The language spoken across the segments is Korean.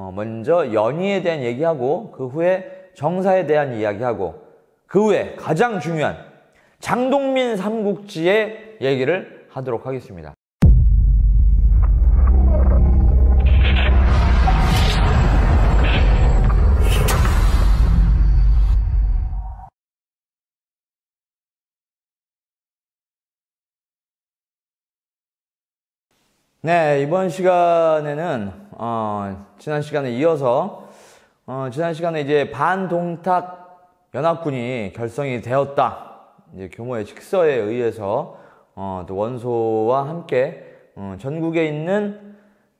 어, 먼저 연희에 대한 얘기하고 그 후에 정사에 대한 이야기하고 그 후에 가장 중요한 장동민 삼국지의 얘기를 하도록 하겠습니다. 네, 이번 시간에는, 어, 지난 시간에 이어서, 어, 지난 시간에 이제 반동탁 연합군이 결성이 되었다. 이제 교모의 직서에 의해서, 어, 또 원소와 함께, 어, 전국에 있는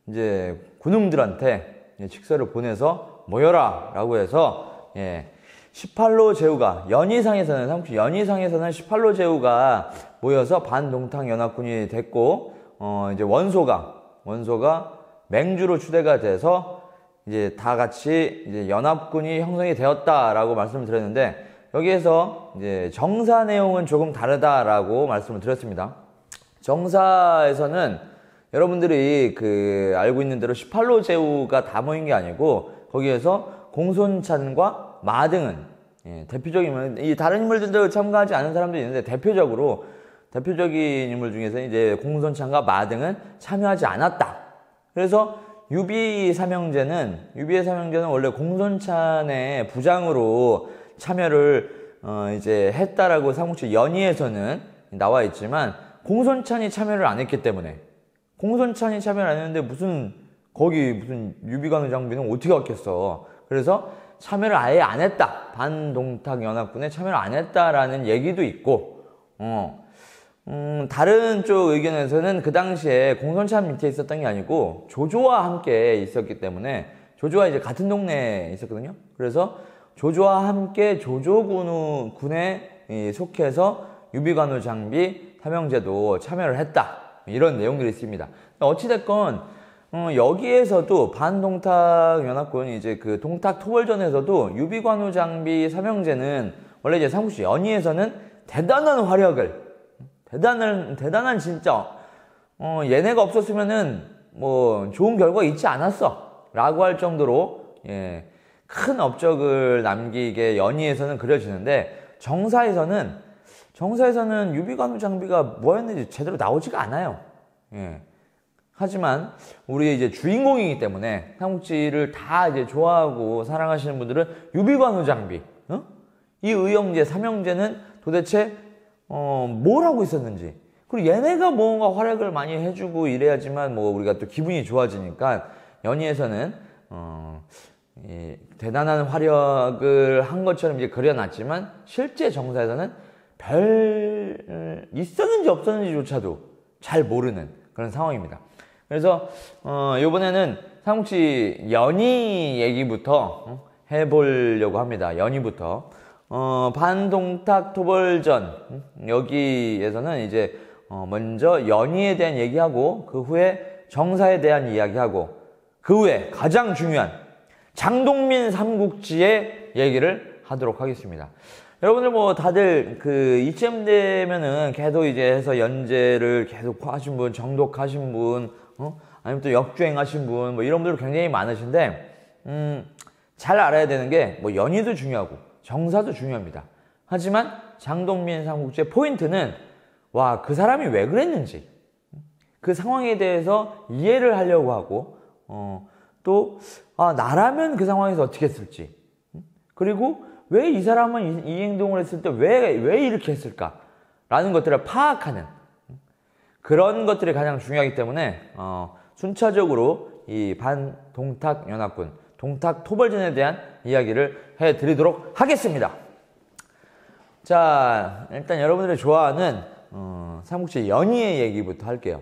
이제 군웅들한테 직서를 보내서 모여라! 라고 해서, 예, 18로 제후가, 연희상에서는, 삼국 연희상에서는 18로 제후가 모여서 반동탁 연합군이 됐고, 어, 이제 원소가, 원소가 맹주로 추대가 돼서 이제 다 같이 이제 연합군이 형성이 되었다라고 말씀을 드렸는데 여기에서 이제 정사 내용은 조금 다르다라고 말씀을 드렸습니다. 정사에서는 여러분들이 그 알고 있는 대로 18로 제후가 다 모인 게 아니고 거기에서 공손찬과 마등은 예, 대표적인 이 다른 인물들도 참가하지 않은 사람도 있는데 대표적으로 대표적인 인물 중에서 이제 공손찬과 마등은 참여하지 않았다. 그래서 유비 삼형제는 유비의 삼형제는 원래 공손찬의 부장으로 참여를 어 이제 했다라고 삼국지 연의에서는 나와 있지만 공손찬이 참여를 안 했기 때문에 공손찬이 참여를 안 했는데 무슨 거기 무슨 유비관의 장비는 어떻게 왔겠어? 그래서 참여를 아예 안 했다. 반동탁 연합군에 참여를 안 했다라는 얘기도 있고, 어, 음, 다른 쪽 의견에서는 그 당시에 공선찬 밑에 있었던 게 아니고 조조와 함께 있었기 때문에 조조와 이제 같은 동네에 있었거든요. 그래서 조조와 함께 조조군에 속해서 유비관우 장비 삼형제도 참여를 했다. 이런 내용들이 있습니다. 어찌됐건 어, 여기에서도 반동탁 연합군 이제 그 동탁 토벌전에서도 유비관우 장비 삼형제는 원래 이제 삼국시 연희에서는 대단한 활약을 대단한, 대단한 진짜, 어, 얘네가 없었으면은 뭐 좋은 결과 있지 않았어. 라고 할 정도로, 예, 큰 업적을 남기게 연희에서는 그려지는데, 정사에서는, 정사에서는 유비관우 장비가 뭐였는지 제대로 나오지가 않아요. 예. 하지만 우리 이제 주인공이기 때문에 삼국지를 다 이제 좋아하고 사랑하시는 분들은 유비관우 장비, 어? 이 의형제, 삼형제는 도대체 어, 뭘 하고 있었는지. 그리고 얘네가 뭔가 활약을 많이 해주고 이래야지만 뭐 우리가 또 기분이 좋아지니까 연희에서는 어, 이, 대단한 활약을 한 것처럼 이제 그려놨지만 실제 정사에서는 별 있었는지 없었는지조차도 잘 모르는 그런 상황입니다. 그래서 어, 이번에는 삼국지 연희 얘기부터 어, 해보려고 합니다. 연희부터. 어, 반동탁 토벌전 여기에서는 이제 어, 먼저 연희에 대한 얘기하고 그 후에 정사에 대한 이야기하고 그 후에 가장 중요한 장동민 삼국지의 얘기를 하도록 하겠습니다. 여러분들 뭐 다들 그 이쯤 되면은 계속 이제 해서 연재를 계속 하신 분, 정독하신 분, 어? 아니면 또 역주행하신 분, 뭐 이런 분들 굉장히 많으신데, 음, 잘 알아야 되는 게 뭐 연희도 중요하고 정사도 중요합니다. 하지만 장동민 삼국지의 포인트는 와, 그 사람이 왜 그랬는지 그 상황에 대해서 이해를 하려고 하고 어, 또 아, 나라면 그 상황에서 어떻게 했을지 그리고 왜 이 사람은 이, 이 행동을 했을 때 왜 왜 이렇게 했을까? 라는 것들을 파악하는 그런 것들이 가장 중요하기 때문에 어, 순차적으로 이 반동탁 연합군 동탁 토벌전에 대한 이야기를 해 드리도록 하겠습니다. 자, 일단 여러분들이 좋아하는 어, 삼국지 연희의 얘기부터 할게요.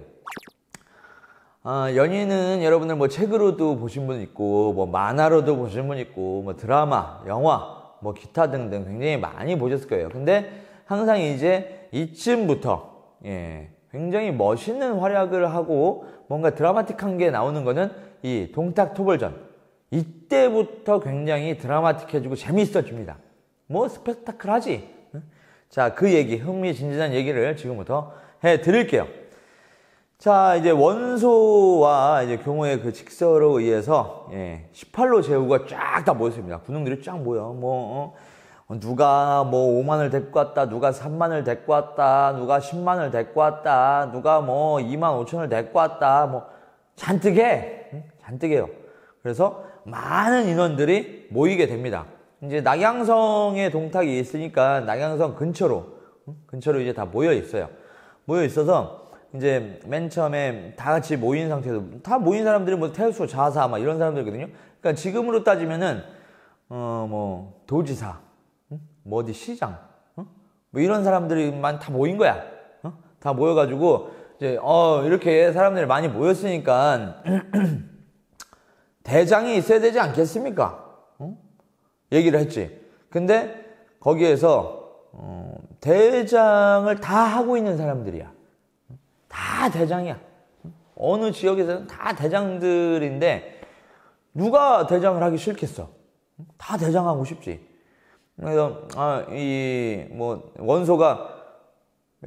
어, 연희는 여러분들 뭐 책으로도 보신 분 있고, 뭐 만화로도 보신 분 있고, 뭐 드라마, 영화, 뭐 기타 등등 굉장히 많이 보셨을 거예요. 근데 항상 이제 이쯤부터 예, 굉장히 멋있는 활약을 하고 뭔가 드라마틱한 게 나오는 거는 이 동탁 토벌전. 이때부터 굉장히 드라마틱해지고 재미있어집니다. 뭐 스펙타클하지. 자, 그 얘기, 흥미진진한 얘기를 지금부터 해 드릴게요. 자, 이제 원소와 이제 경호의 그 직서로 의해서 예, 18로 제후가 쫙 다 모였습니다. 군웅들이 쫙 모여. 뭐 어, 누가 뭐 5만을 데리고 왔다, 누가 3만을 데리고 왔다, 누가 10만을 데리고 왔다, 누가 뭐 2만 5천을 데리고 왔다, 뭐 잔뜩 해. 응? 잔뜩 해요. 그래서 많은 인원들이 모이게 됩니다. 이제 낙양성에 동탁이 있으니까 낙양성 근처로 응? 근처로 이제 다 모여 있어요. 모여 있어서 이제 맨 처음에 다 같이 모인 상태에서 다 모인 사람들이 뭐 태수 자사 막 이런 사람들이거든요. 그러니까 지금으로 따지면은 어 뭐 도지사, 뭐 어디 시장, 어? 뭐 이런 사람들이만 다 모인 거야. 어? 다 모여가지고 이제 어 이렇게 사람들이 많이 모였으니까 대장이 있어야 되지 않겠습니까? 어? 얘기를 했지. 근데 거기에서 어, 대장을 다 하고 있는 사람들이야. 다 대장이야. 어느 지역에서는 다 대장들인데 누가 대장을 하기 싫겠어? 다 대장하고 싶지. 그래서 아, 이 뭐 원소가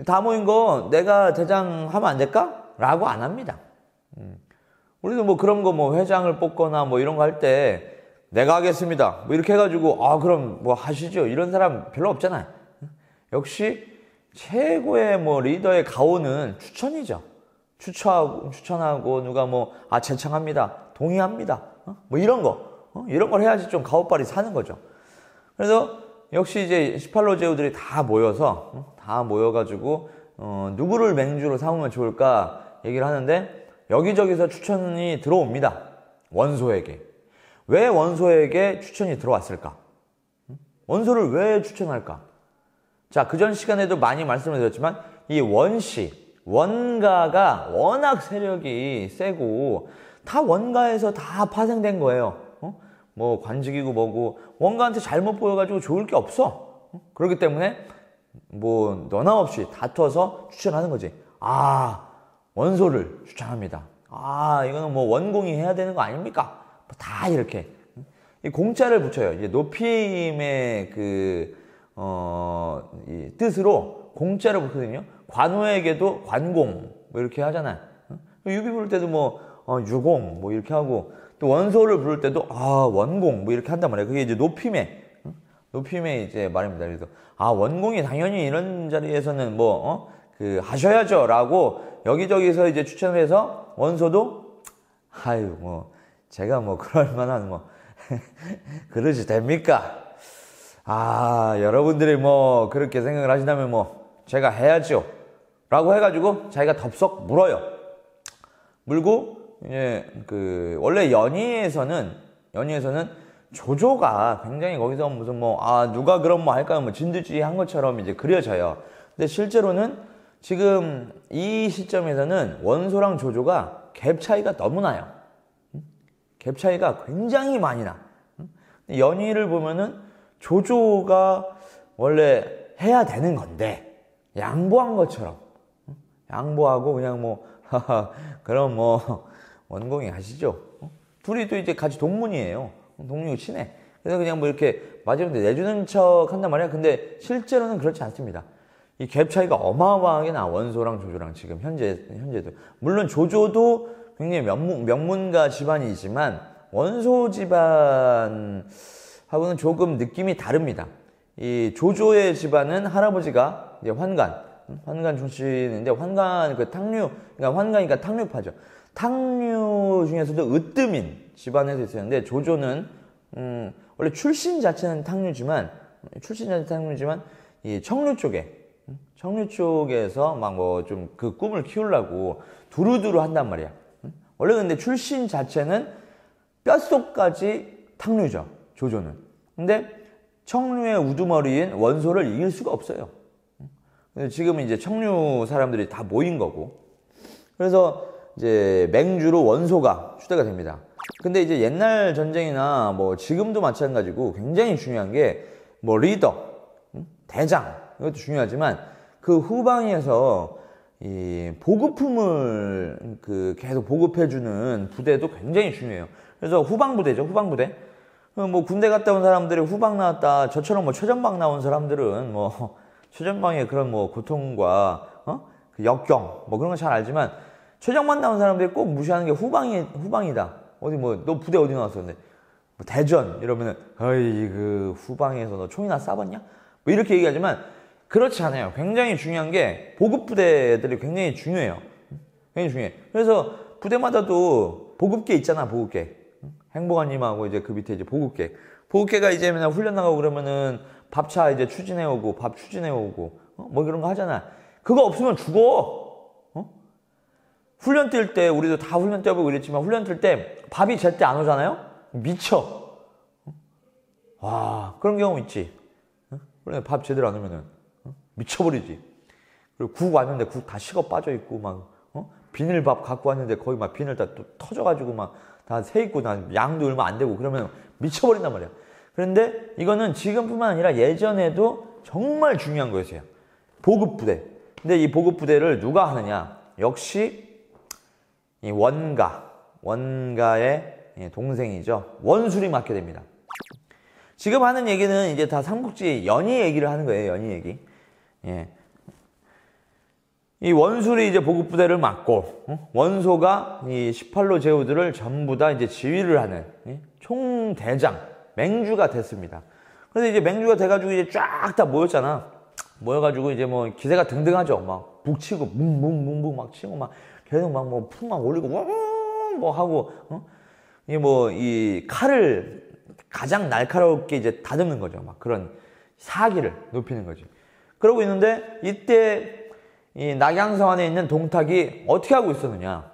다 모인 거 내가 대장하면 안 될까? 라고 안 합니다. 음. 우리도 뭐 그런 거 뭐 회장을 뽑거나 뭐 이런 거 할 때 내가 하겠습니다. 뭐 이렇게 해가지고 아 그럼 뭐 하시죠. 이런 사람 별로 없잖아요. 역시 최고의 뭐 리더의 가오는 추천이죠. 추천하고, 추천하고, 누가 뭐, 아, 제청합니다. 동의합니다. 어? 뭐 이런 거. 어? 이런 걸 해야지 좀 가오빨이 사는 거죠. 그래서 역시 이제 18로 제후들이 다 모여서, 어? 다 모여가지고, 어, 누구를 맹주로 삼으면 좋을까 얘기를 하는데, 여기저기서 추천이 들어옵니다. 원소에게. 왜 원소에게 추천이 들어왔을까? 원소를 왜 추천할까? 자, 그 전 시간에도 많이 말씀을 드렸지만 이 원시, 원가가 워낙 세력이 세고 다 원가에서 다 파생된 거예요. 어? 뭐 관직이고 뭐고 원가한테 잘못 보여가지고 좋을 게 없어. 어? 그렇기 때문에 뭐 너나 없이 다퉈서 추천하는 거지. 아 원소를 추천합니다. 아 이거는 뭐 원공이 해야 되는 거 아닙니까? 뭐다 이렇게 이 공짜를 붙여요. 이제 높임의 그 어, 이 뜻으로 공짜를 붙거든요. 관호에게도 관공 뭐 이렇게 하잖아요. 유비 부를 때도 뭐 어, 유공 뭐 이렇게 하고 또 원소를 부를 때도 아 원공 뭐 이렇게 한단 말이에요. 그게 이제 높임의 높임의 이제 말입니다. 그래서 아 원공이 당연히 이런 자리에서는 뭐 어? 그 하셔야죠 라고 여기저기서 이제 추천을 해서 원소도 아유 뭐 제가 뭐 그럴 만한 뭐 그러지 됩니까? 아, 여러분들이 뭐 그렇게 생각을 하신다면 뭐 제가 해야죠. 라고 해가지고 자기가 덥석 물어요. 물고, 이제 그, 원래 연희에서는, 연희에서는 조조가 굉장히 거기서 무슨 뭐, 아, 누가 그럼 뭐 할까요? 뭐 진두지휘 한 것처럼 이제 그려져요. 근데 실제로는 지금 이 시점에서는 원소랑 조조가 갭 차이가 너무 나요. 갭 차이가 굉장히 많이 나. 연희를 보면은 조조가 원래 해야 되는 건데 양보한 것처럼 양보하고 그냥 뭐 그럼 뭐 원공이 하시죠. 둘이 또 이제 같이 동문이에요. 동문이고 친해. 그래서 그냥 뭐 이렇게 맞으는데 내주는 척 한단 말이야. 근데 실제로는 그렇지 않습니다. 이 갭 차이가 어마어마하게 나 원소랑 조조랑 지금 현재 현재도 물론 조조도 굉장히 명문, 명문가 집안이지만 원소 집안 하고는 조금 느낌이 다릅니다. 이 조조의 집안은 할아버지가 이제 환관, 환관 출신인데 환관 그 탕류, 그러니까 환관이니까 탕류파죠. 탕류 중에서도 으뜸인 집안에서 있었는데 조조는 음, 원래 출신 자체는 탕류지만 출신 자체는 탕류지만 이 청류 쪽에 청류 쪽에서 막 뭐 좀 그 꿈을 키우려고 두루두루 한단 말이야. 원래 근데 출신 자체는 뼛속까지 탕류죠. 조조는. 근데 청류의 우두머리인 원소를 이길 수가 없어요. 지금은 이제 청류 사람들이 다 모인 거고. 그래서 이제 맹주로 원소가 추대가 됩니다. 근데 이제 옛날 전쟁이나 뭐 지금도 마찬가지고 굉장히 중요한 게 뭐 리더, 대장 이것도 중요하지만 그 후방에서 이 보급품을 그 계속 보급해주는 부대도 굉장히 중요해요. 그래서 후방 부대죠, 후방 부대. 뭐 군대 갔다 온 사람들이 후방 나왔다. 저처럼 뭐 최전방 나온 사람들은 뭐 최전방의 그런 뭐 고통과 어? 그 역경 뭐 그런 건 잘 알지만 최정만 나온 사람들이 꼭 무시하는 게 후방이 후방이다. 어디 뭐 너 부대 어디 나왔어? 근데 뭐 대전 이러면은 어이 그 후방에서 너 총이나 쏴봤냐? 뭐 이렇게 얘기하지만 그렇지 않아요. 굉장히 중요한 게 보급 부대들이 굉장히 중요해요. 굉장히 중요해. 그래서 부대마다도 보급계 있잖아, 보급계. 행복한님하고 이제 그 밑에 이제 보급계. 보급계가 이제 맨날 훈련 나가고 그러면은 밥차 이제 추진해 오고 밥 추진해 오고 어? 뭐 그런 거 하잖아. 그거 없으면 죽어. 어? 훈련 뛸 때 우리도 다 훈련 뛰어보고 그랬지만 훈련 뛸 때 밥이 제때 안 오잖아요. 미쳐. 어? 와 그런 경우 있지. 어? 그래 밥 제대로 안 오면은 어? 미쳐버리지. 그리고 국 왔는데 국 다 식어 빠져 있고 막 어? 비닐밥 갖고 왔는데 거기 막 비닐 다 또 터져가지고 막 다 새 있고 다 양도 얼마 안 되고 그러면 미쳐버린단 말이야. 그런데 이거는 지금뿐만 아니라 예전에도 정말 중요한 거였어요. 보급 부대. 근데 이 보급 부대를 누가 하느냐? 역시 이 원가, 원가의 동생이죠. 원술이 맡게 됩니다. 지금 하는 얘기는 이제 다 삼국지 연희 얘기를 하는 거예요. 연희 얘기. 예. 이 원술이 이제 보급 부대를 맡고 어? 원소가 이 18로 제후들을 전부 다 이제 지휘를 하는 예? 총대장 맹주가 됐습니다. 그래서 이제 맹주가 돼가지고 이제 쫙 다 모였잖아. 모여가지고 이제 뭐 기세가 등등하죠. 막 북치고 뭉뭉뭉뭉 막 치고 막 계속 막뭐품막 올리고 뭐 하고 어? 이게 뭐 이 칼을 가장 날카롭게 이제 다듬는 거죠. 막 그런 사기를 높이는 거지. 그러고 있는데 이때 이 낙양성 안에 있는 동탁이 어떻게 하고 있었느냐?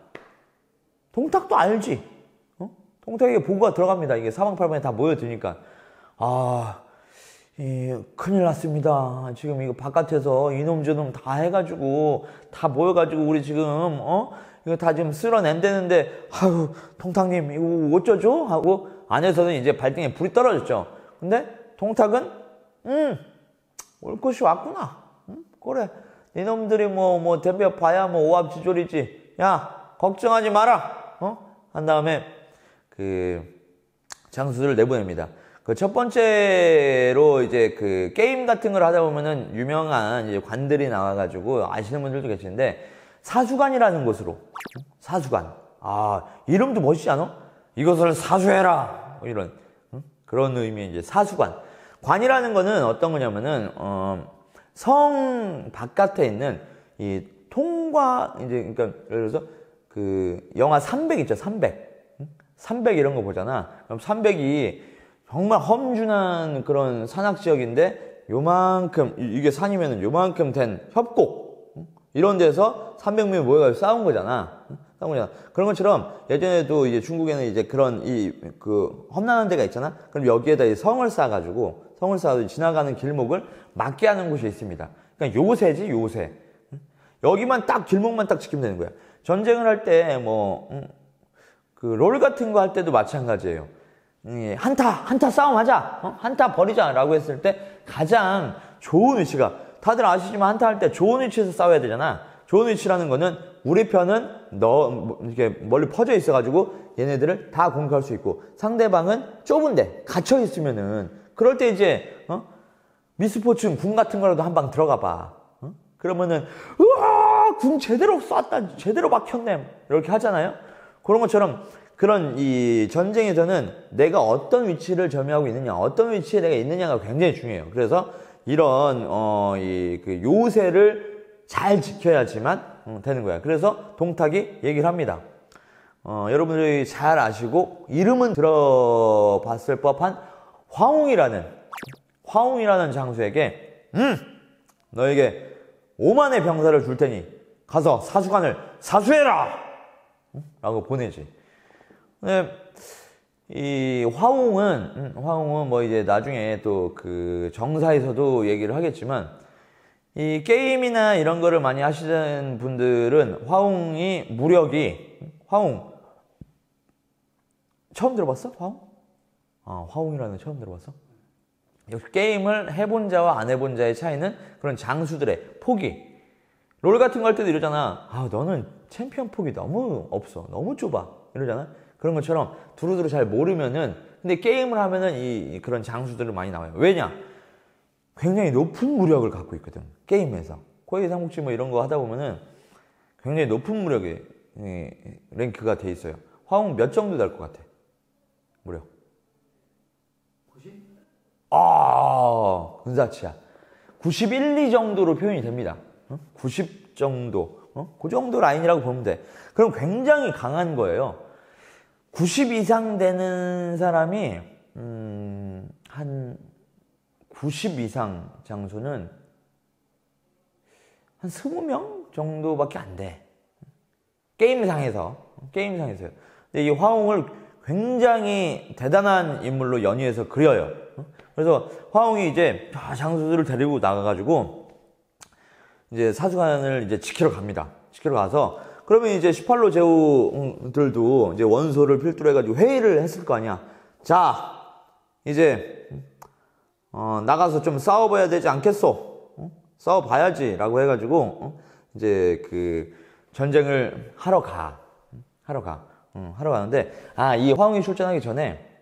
동탁도 알지. 어? 동탁에게 보고가 들어갑니다. 이게 사방팔방에 다 모여드니까. 아, 이, 큰일 났습니다. 지금 이거 바깥에서 이놈 저놈 다 해가지고 다 모여가지고 우리 지금 어 이거 다 지금 쓸어낸다는데 아유 동탁님 이거 어쩌죠? 하고 안에서는 이제 발등에 불이 떨어졌죠. 근데 동탁은 음 올 것이 왔구나. 음, 그래 이놈들이 뭐, 뭐, 덤벼 봐야 뭐 오합지졸이지. 야, 걱정하지 마라. 어? 한 다음에 그 장수들을 내보냅니다. 그 첫 번째로 이제 그 게임 같은 걸 하다 보면은 유명한 이제 관들이 나와가지고 아시는 분들도 계시는데 사수관이라는 곳으로 사수관. 아, 이름도 멋있지 않아? 이것을 사수해라. 뭐 이런 응? 그런 의미의 이제 사수관. 관이라는 거는 어떤 거냐면은 어, 성 바깥에 있는 이 통과 이제 그러니까 예를 들어서 그 영화 300 있죠 300 300 이런 거 보잖아. 그럼 300이 정말 험준한 그런 산악 지역인데 요만큼 이게 산이면은 요만큼 된 협곡 이런 데서 300명이 모여가지고 싸운 거잖아. 싸운 거잖아. 그런 것처럼 예전에도 이제 중국에는 이제 그런 이 그 험난한 데가 있잖아. 그럼 여기에다 성을 쌓아가지고 성을 쌓아서 지나가는 길목을 막게 하는 곳이 있습니다. 그러니까 요새지 요새. 여기만 딱 길목만 딱 지키면 되는 거야. 전쟁을 할 때 뭐 그 롤 같은 거 할 때도 마찬가지예요. 한타 한타 싸움하자. 어? 한타 버리자라고 했을 때 가장 좋은 위치가 다들 아시지만 한타 할 때 좋은 위치에서 싸워야 되잖아. 좋은 위치라는 거는 우리 편은 너 뭐, 이렇게 멀리 퍼져 있어가지고 얘네들을 다 공격할 수 있고 상대방은 좁은데 갇혀 있으면은 그럴 때 이제 어? 미스포춘 궁 같은 거라도 한 방 들어가 봐. 어? 그러면은 우와 궁 제대로 쐈다 제대로 막혔네 이렇게 하잖아요. 그런 것처럼 그런 이 전쟁에서는 내가 어떤 위치를 점유하고 있느냐, 어떤 위치에 내가 있느냐가 굉장히 중요해요. 그래서 이런 어이그 요새를 잘 지켜야지만 어, 되는 거야. 그래서 동탁이 얘기를 합니다. 어, 여러분들이 잘 아시고 이름은 들어봤을 법한 화웅이라는 화웅이라는 장수에게 음 너에게 오만의 병사를 줄 테니 가서 사수관을 사수해라 라고 보내지. 근데 이 화웅은 음, 화웅은 뭐 이제 나중에 또 그 정사에서도 얘기를 하겠지만 이 게임이나 이런 거를 많이 하시는 분들은 화웅이 무력이 화웅 처음 들어봤어? 화웅? 아, 화웅이라는 처음 들어봤어? 역시 게임을 해본 자와 안 해본 자의 차이는 그런 장수들의 폭이. 롤 같은 거 할 때도 이러잖아. 아, 너는 챔피언 폭이 너무 없어. 너무 좁아. 이러잖아. 그런 것처럼 두루두루 잘 모르면은, 근데 게임을 하면은 이, 그런 장수들을 많이 나와요. 왜냐? 굉장히 높은 무력을 갖고 있거든. 게임에서. 코에이 삼국지 뭐 이런 거 하다 보면은 굉장히 높은 무력이 이, 랭크가 돼 있어요. 화웅 몇 정도 될 것 같아? 무려. 90? 아, 근사치야. 91, 2 정도로 표현이 됩니다. 어? 90 정도. 어? 그 정도 라인이라고 보면 돼. 그럼 굉장히 강한 거예요. 90 이상 되는 사람이, 음, 한, 90 이상 장소는 한 20명 정도밖에 안 돼. 게임상에서. 게임상에서요. 근데 이 화웅을 굉장히 대단한 인물로 연희해서 그려요. 그래서 화웅이 이제 장수들을 데리고 나가가지고 이제 사수관을 이제 지키러 갑니다. 지키러 가서 그러면 이제 18로 제후들도 이제 원소를 필두로 해가지고 회의를 했을 거 아니야. 자, 이제 어, 나가서 좀 싸워봐야 되지 않겠소? 어? 싸워봐야지라고 해가지고 어? 이제 그 전쟁을 하러 가, 하러 가, 응, 하러 가는데 아 이 화웅이 출전하기 전에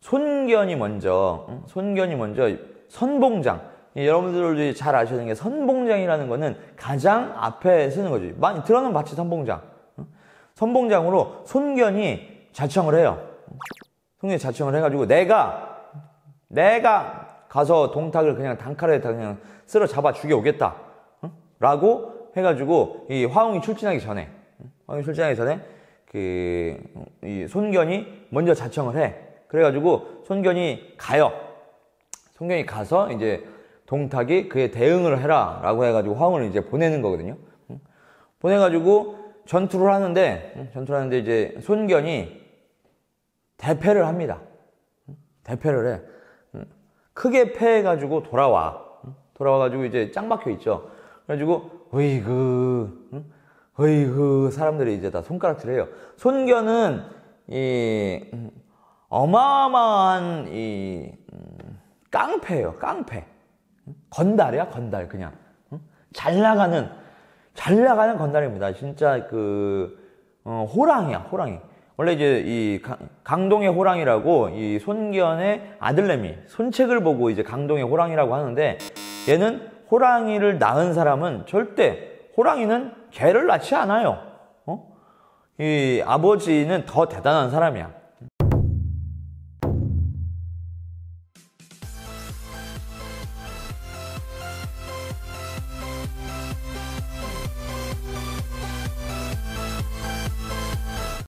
손견이 먼저, 응? 손견이 먼저 선봉장. 여러분들도 잘 되는 게 선봉장이라는 거는 가장 앞에 쓰는 거지. 많이 들어는 봤지 선봉장. 응? 선봉장으로 손견이 자청을 해요. 손견이 자청을 해가지고 내가 내가 가서 동탁을 그냥 단칼에 다 그냥 쓸어 잡아 죽여오겠다. 라고 해가지고 이 화웅이 출진하기 전에 화웅이 출진하기 전에 그 이 손견이 먼저 자청을 해. 그래가지고 손견이 가요. 손견이 가서 이제 동탁이 그에 대응을 해라라고 해가지고 화웅을 이제 보내는 거거든요. 보내가지고 전투를 하는데 전투를 하는데 이제 손견이 대패를 합니다. 대패를 해. 크게 패해가지고 돌아와. 돌아와가지고 이제 짱 박혀 있죠. 그래가지고, 어이그, 어이그, 사람들이 이제 다 손가락질해요. 손견은, 이, 어마어마한, 이, 깡패예요, 깡패. 건달이야, 건달, 그냥. 잘 나가는, 잘 나가는 건달입니다. 진짜 그, 어, 호랑이야, 호랑이. 원래 이제 이 강동의 호랑이라고 이 손견의 아들내미 손책을 보고 이제 강동의 호랑이라고 하는데 얘는 호랑이를 낳은 사람은 절대 호랑이는 개를 낳지 않아요. 어? 이 아버지는 더 대단한 사람이야.